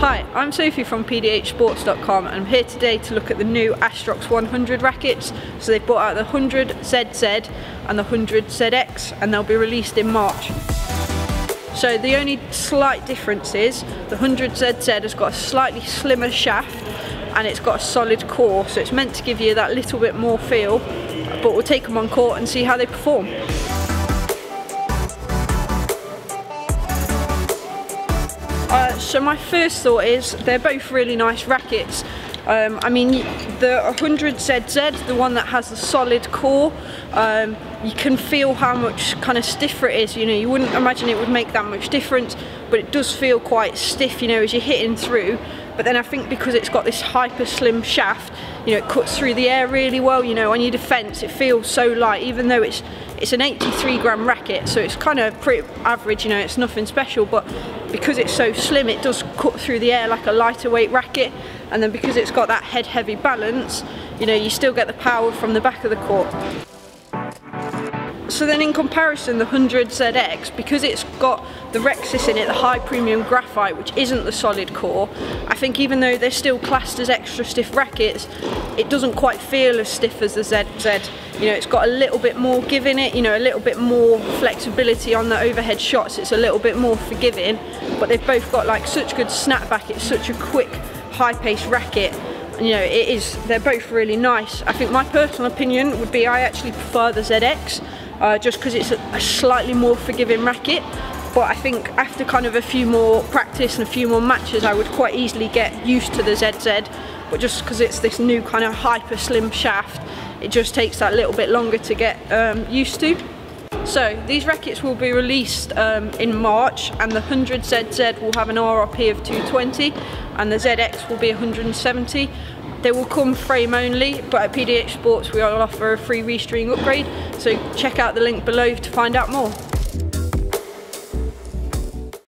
Hi, I'm Sophie from pdhsports.com and I'm here today to look at the new Astrox 100 rackets. So they've brought out the 100ZZ and the 100ZX and they'll be released in March. So the only slight difference is the 100ZZ has got a slightly slimmer shaft and it's got a solid core so it's meant to give you that little bit more feel but we'll take them on court and see how they perform. Uh, so my first thought is they're both really nice rackets. Um, I mean, the 100ZZ, the one that has the solid core, um, you can feel how much kind of stiffer it is. You know, you wouldn't imagine it would make that much difference, but it does feel quite stiff, you know, as you're hitting through. But then I think because it's got this hyper slim shaft, you know, it cuts through the air really well, you know, on your defence, it feels so light, even though it's it's an 83 gram racket, so it's kind of pretty average, you know, it's nothing special, but because it's so slim, it does cut through the air like a lighter weight racket, and then because it's got that head heavy balance, you know, you still get the power from the back of the court. So then in comparison, the 100ZX, because it's got the Rexus in it, the high premium graphite, which isn't the solid core, I think even though they're still classed as extra stiff rackets, it doesn't quite feel as stiff as the ZZ. You know, it's got a little bit more give in it, you know, a little bit more flexibility on the overhead shots, it's a little bit more forgiving, but they've both got like such good snapback, it's such a quick, high-paced racket, you know it is they're both really nice I think my personal opinion would be I actually prefer the ZX uh, just because it's a, slightly more forgiving racket but I think after kind of a few more practice and a few more matches I would quite easily get used to the ZZ but just because it's this new kind of hyper slim shaft it just takes that little bit longer to get um, used to. So these rackets will be released um, in March and the 100ZZ will have an RRP of 220 and the ZX will be 170 they will come frame only, but at PDH Sports we will offer a free restring upgrade, so check out the link below to find out more.